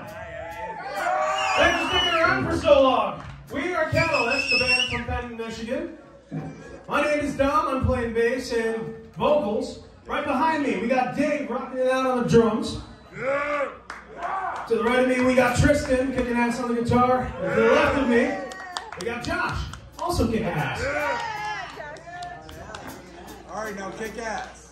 Thanks for sticking around for so long. We are Katalyst, the band from Penn, Michigan. My name is Dom. I'm playing bass and vocals. Right behind me, we got Dave rocking it out on the drums. To the right of me, we got Tristan kicking ass on the guitar. And to the left of me, we got Josh, also kicking ass. All right, now kick ass.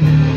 Thank.